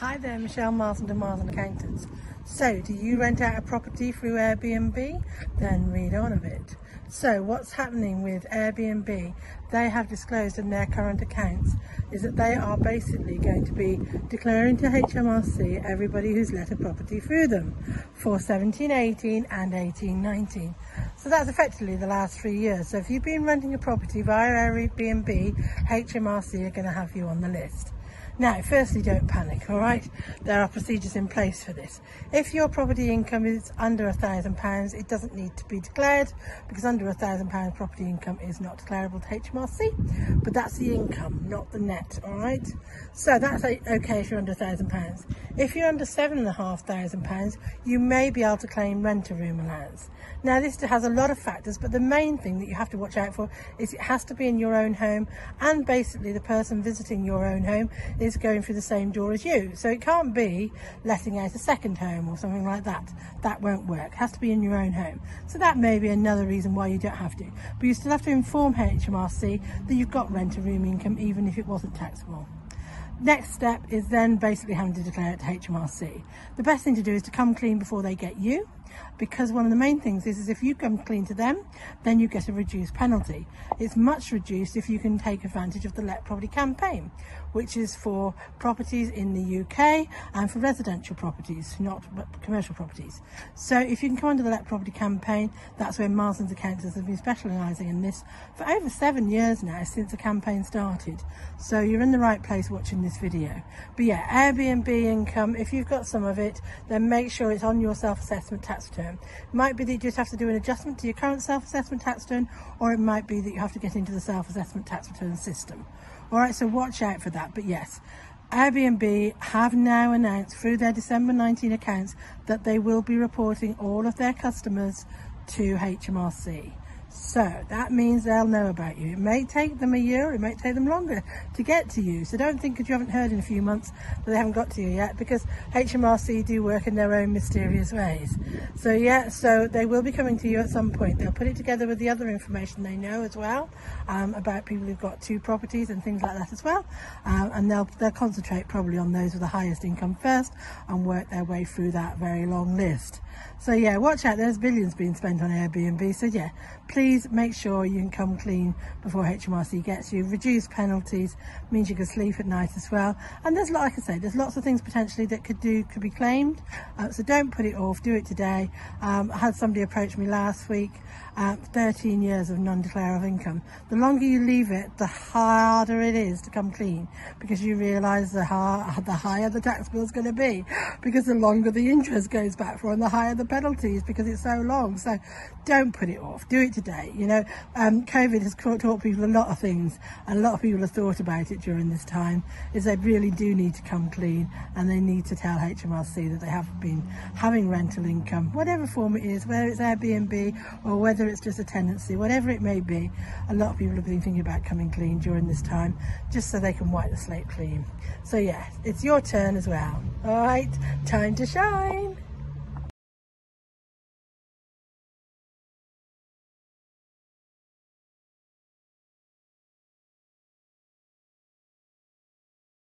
Hi there, Michele Marslands of Marslands Accountants. So, do you rent out a property through Airbnb? Then read on a bit. So, what's happening with Airbnb? They have disclosed in their current accounts is that they are basically going to be declaring to HMRC everybody who's let a property through them for 17, 18 and 18, 19. So that's effectively the last three years. So if you've been renting a property via Airbnb, HMRC are going to have you on the list. Now, firstly, don't panic, all right? There are procedures in place for this. If your property income is under a thousand pounds, it doesn't need to be declared because under a thousand pounds property income is not declarable to HMRC, but that's the income, not the net, all right? So that's okay if you're under a thousand pounds. If you're under seven and a half thousand pounds, you may be able to claim rent a room allowance. Now, this has a lot of factors, but the main thing that you have to watch out for is it has to be in your own home, and basically the person visiting your own home is is going through the same door as you. So it can't be letting out a second home or something like that. That won't work. It has to be in your own home. So that may be another reason why you don't have to. But you still have to inform HMRC that you've got rent a room income even if it wasn't taxable. Next step is then basically having to declare it to HMRC. The best thing to do is to come clean before they get you because one of the main things is, is if you come clean to them, then you get a reduced penalty. It's much reduced if you can take advantage of the Let Property campaign, which is for properties in the UK and for residential properties, not commercial properties. So if you can come under the Let Property campaign, that's where Marslands accountants have been specialising in this for over seven years now since the campaign started. So you're in the right place watching this video. But yeah, Airbnb income, if you've got some of it, then make sure it's on your self-assessment tax return. It might be that you just have to do an adjustment to your current self-assessment tax return, or it might be that you have to get into the self-assessment tax return system. All right, so watch out for that. But yes, Airbnb have now announced through their December 19 accounts that they will be reporting all of their customers to HMRC. So that means they'll know about you. It may take them a year, it may take them longer to get to you. So don't think that you haven't heard in a few months that they haven't got to you yet because HMRC do work in their own mysterious ways. So yeah, so they will be coming to you at some point. They'll put it together with the other information they know as well um, about people who've got two properties and things like that as well. Um, and they'll, they'll concentrate probably on those with the highest income first and work their way through that very long list. So yeah, watch out. There's billions being spent on Airbnb. So yeah, please make sure you can come clean before HMRC gets you. Reduce penalties means you can sleep at night as well. And there's, like I say, there's lots of things potentially that could do could be claimed. Uh, so don't put it off. Do it today. Um, I had somebody approach me last week. Uh, 13 years of non-declarable income. The longer you leave it, the harder it is to come clean because you realise the, the higher the tax bill is going to be because the longer the interest goes back for and the higher the penalties because it's so long. So don't put it off. Do it today. You know, um, COVID has taught people a lot of things. And a lot of people have thought about it during this time. Is they really do need to come clean and they need to tell HMRC that they have been having rental income, whatever form it is, whether it's Airbnb or whether it's just a tenancy, whatever it may be. A lot of people have been thinking about coming clean during this time, just so they can wipe the slate clean. So yeah, it's your turn as well. All right, time to shine.